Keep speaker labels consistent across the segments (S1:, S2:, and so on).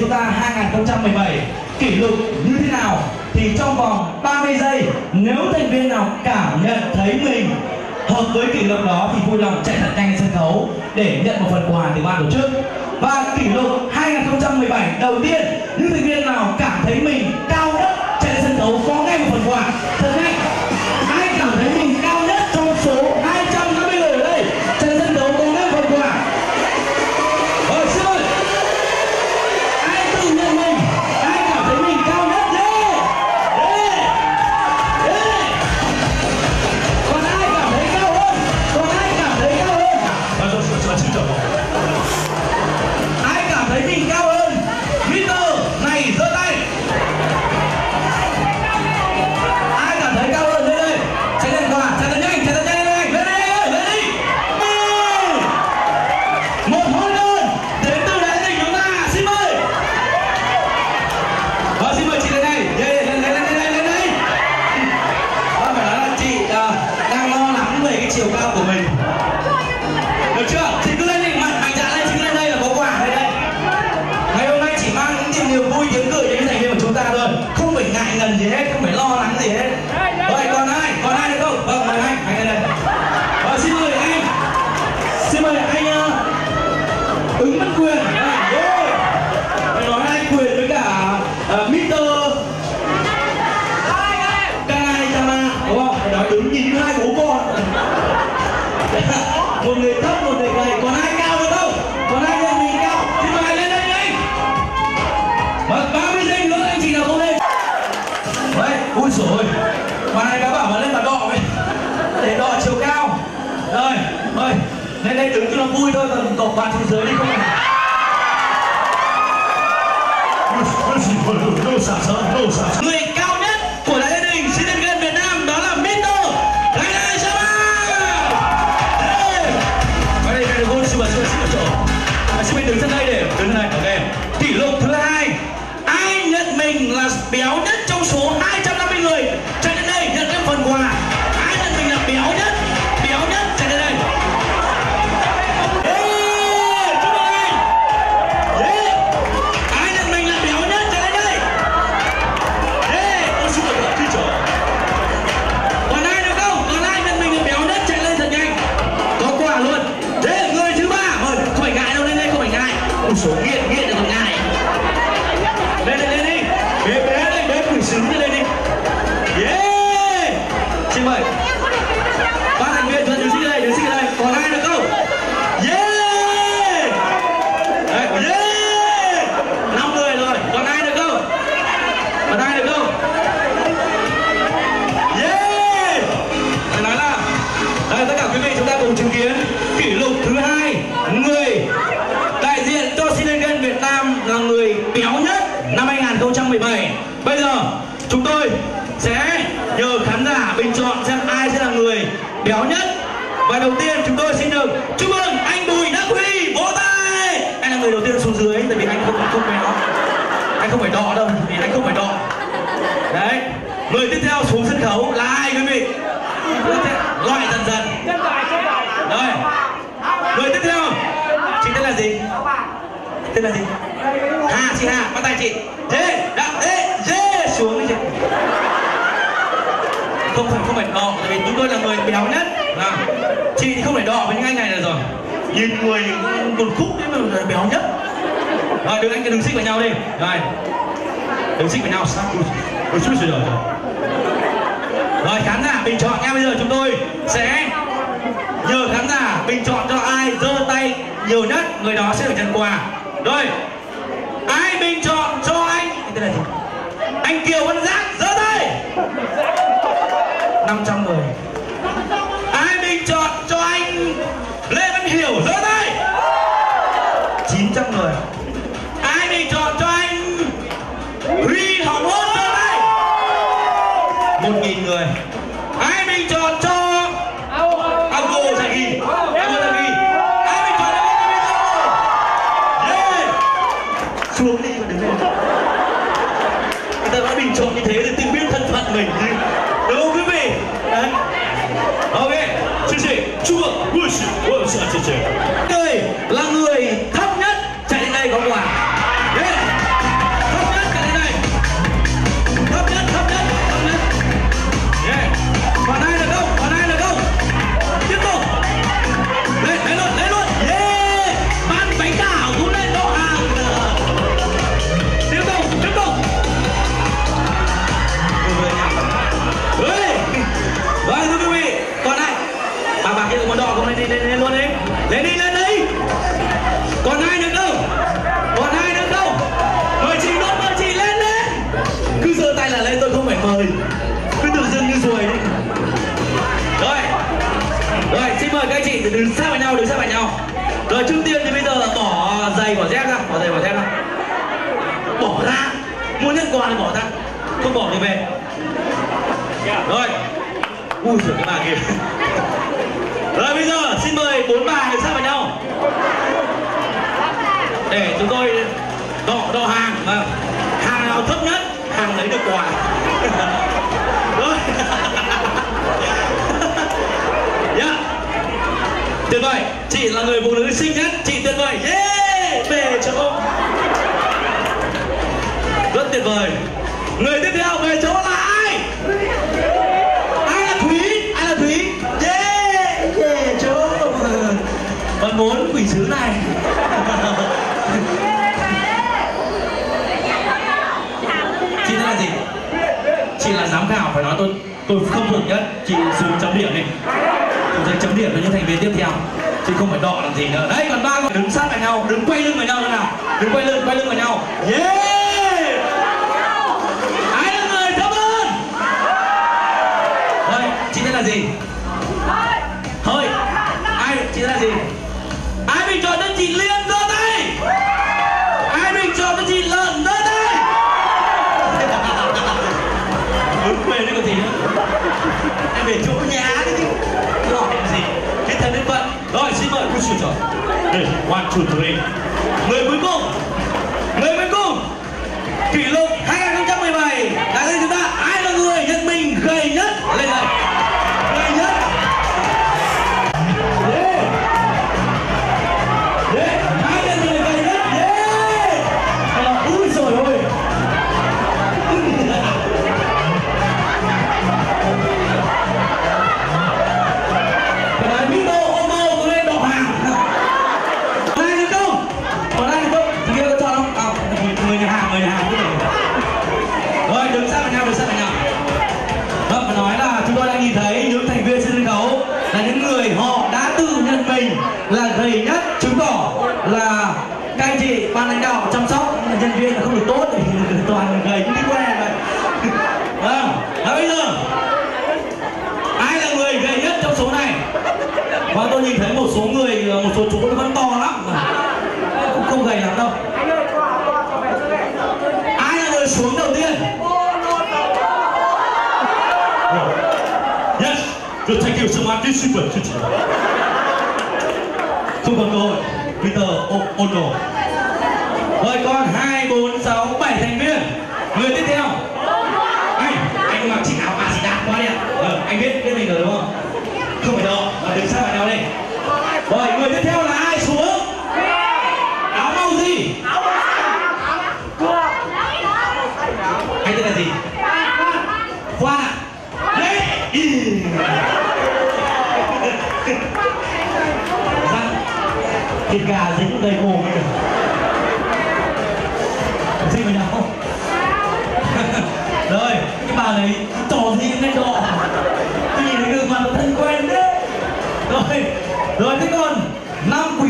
S1: chúng ta 2017 kỷ lục như thế nào thì trong vòng 30 giây, nếu thành viên nào cảm nhận thấy mình hợp với kỷ lục đó thì vui lòng chạy thật nhanh sân khấu để nhận một phần quà từ ban tổ chức. Và kỷ lục 2017 đầu tiên, những thành viên nào cảm thấy mình cao đông vui thôi còn tổ ba xuống dưới đi không Não, não, béo nhất. Và đầu tiên chúng tôi xin được chúc mừng anh Bùi Đắc Huy vỗ tay. Anh là người đầu tiên xuống dưới tại vì anh không không béo anh không phải đỏ đâu vì anh không phải đỏ. đấy. Người tiếp theo xuống sân khấu là ai quý vị? Loại dần dần. Rồi người tiếp theo. Chị tên là gì? Tên là gì? Hà chị hà bắt tay chị. Dê, đã thế dê xuống đi chị. Không phải không phải đỏ, tại vì chúng tôi là người nóng nhất. À, chị thì không phải đọ với những anh này được rồi. Nhìn người một khúc đấy mà béo nhất. Rồi đừng anh đừng xích vào nhau đi. Rồi. Đừng xích vào nhau. Sao? Ôi chút rồi. Rồi khán giả bình chọn nha bây giờ chúng tôi sẽ nhờ khán giả bình chọn cho ai giơ tay nhiều nhất. Người đó sẽ được nhận quà. Rồi. Ai bình chọn cho anh? Tên này anh kiều văn giác giơ tay. 500 người. Thì đứng sát vào nhau, đứng sát vào nhau. Rồi trước tiên thì bây giờ bỏ giày bỏ dép ra, bỏ giày bỏ dép ra. Bỏ ra. Muốn nhận quà thì bỏ ra. Không bỏ thì về. Rồi. Ui giời cái bà kia. Rồi bây giờ xin mời bốn bà đứng sát vào nhau. Để chúng tôi đo đo hàng vâng. Hàng nào thấp nhất, hàng lấy được quà. vời, chị là người phụ nữ xinh nhất, chị tuyệt vời. Yeah! Về chỗ. Rất tuyệt vời. Người tiếp theo về chỗ là ai? ai là thúy ai là thúy yeah về chỗ còn bốn quỷ sứ này chị tên là gì chị là giám khảo phải nói tôi tôi không phục nhất chị xuống chấm điểm đi tôi chấm điểm cho những thành viên tiếp theo. Chứ không phải đọ làm gì nữa. Đấy còn ba người đứng sát vào nhau, đứng quay lưng vào nhau thế nào? Đứng quay lưng quay lưng vào nhau. Yeah! Và tôi nhìn thấy một số người một số chú vẫn to lắm. Cũng không gầy lắm đâu. Ai là người xuống đầu tiên?
S2: Yes, the thank you so much. This is super.
S1: Không còn cơ hội. Peter Ono rồi còn hai bốn sáu bảy thành viên. Người tiếp theo. Anh anh mặc chiếc áo Adidas quá đẹp ờ, anh biết biết mình rồi đúng không? Không phải đâu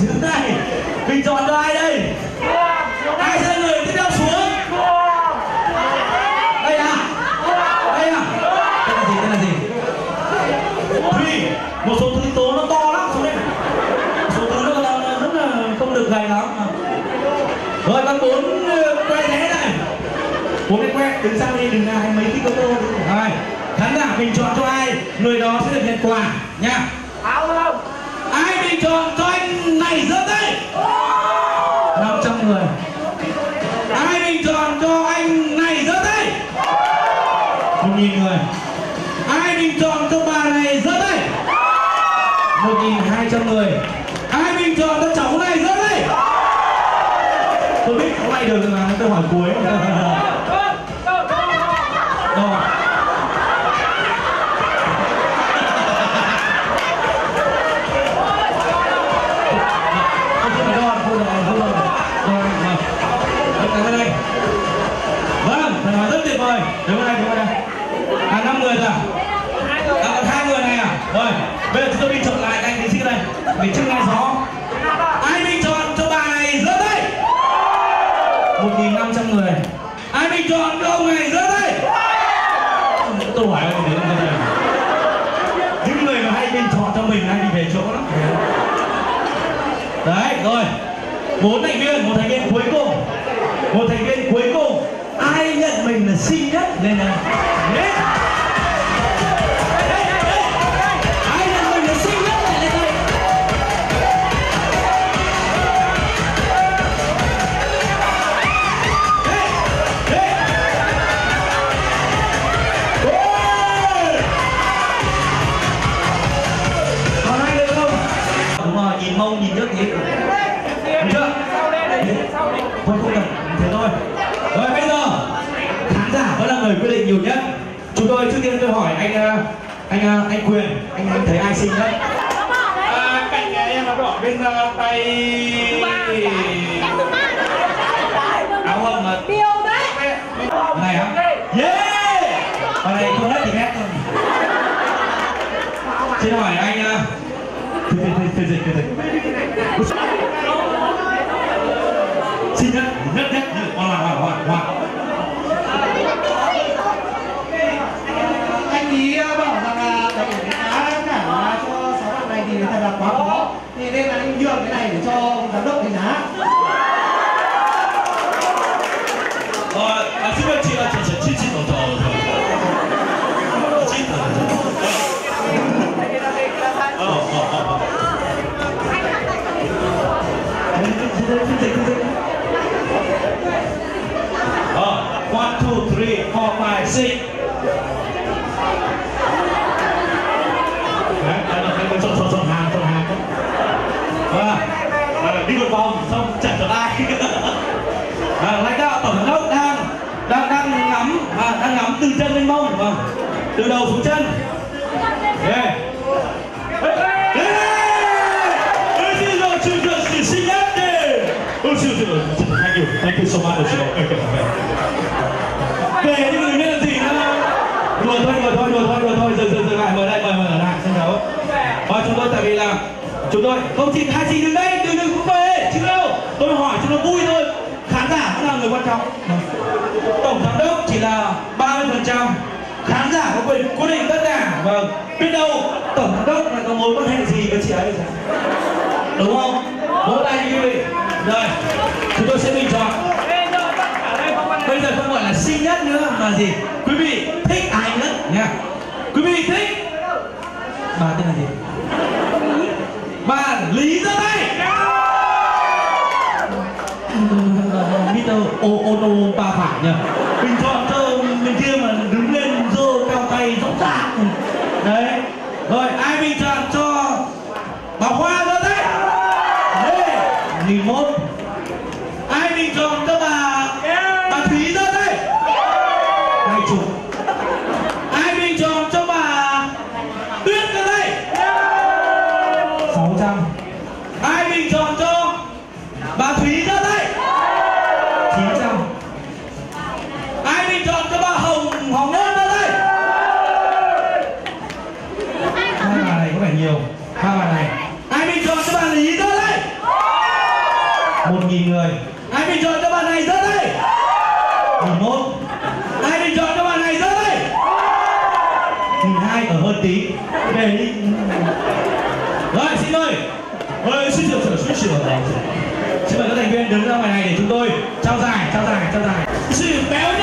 S1: sứ này. Mình chọn cho ai đây? Ai sẽ là người tiếp theo xuống? Đây à. Đây à. Tên là gì? Tên là gì? Thùy một số thứ tố nó to lắm. Xuống đây một số thứ nó rất là không được gầy lắm. Rồi còn bốn ờ, que thế này. Bốn cái que đứng sang đi đừng ai mấy cái cơ rồi khán giả mình chọn cho ai? Người đó sẽ được nhận quà nha ai bình chọn cho anh này giơ đây trước nghe gió ai bình chọn cho bà này giơ tay 1.500 người ai bình chọn cho ông này giơ tay tôi hỏi ông để ông giơ những người mà hay bình chọn cho mình hay đi về chỗ lắm. Đấy, rồi. Bốn thành viên, một thành viên cuối cùng. Một thành viên cuối cùng. Ai nhận mình là xinh nhất? Lên nào yeah. Tôi hỏi anh ờ, anh ờ, anh Quyền, anh anh thấy ai xinh nhất?
S3: À, cạnh nhà em là đỏ bên uh, tay
S1: Áo hồng mà
S4: Điều đấy
S1: này á? Yeah! Ở này không hết thì ghét thôi. Xin hỏi anh ờ, phê phê phê dịch phê dịch. Xinh nhất, nhất nhất như hoàn hoàn hoàn hoàn.
S5: anh ý bảo rằng là đẩy giá cả cho sáu bạn này thì thật là quá khó. Thì nên là anh nhường cái này để cho giám đốc đánh giá.
S1: Rồi à, xin mời chị là chị. Từ chân lên mông, vâng, từ đầu xuống chân. Yeah.
S2: Thank you, thank you so much.
S1: về những người biết là gì nữa. Đùa thôi đùa thôi đùa thôi đùa thôi. Dừng dừng dừng lại. Mời đây mời mời ở lại. Sân khấu và chúng tôi tại vì là chúng tôi không chỉ hai chị đứng đây đừng đứng cũng về. Chứ đâu? Tôi hỏi cho nó vui thôi. Khán giả cũng là người quan trọng. Vâng. Tổng giám đốc chỉ là 30 phần trăm khán giả có quyền quyết định tất cả vâng biết đâu tổng giám đốc lại có mối quan hệ gì với chị ấy thì đúng không? Vỗ tay như quý vị rồi, chúng tôi sẽ bình chọn. Bây giờ không gọi là xinh nhất nữa, mà gì? Quý vị thích ai nhất nha? Quý vị thích? Bà tên là gì? Bà lý ra tay Mr. ô ô Ba bà phải bình chọn. Rồi ai bình chọn xin mời